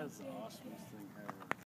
That's the awesomest thing ever.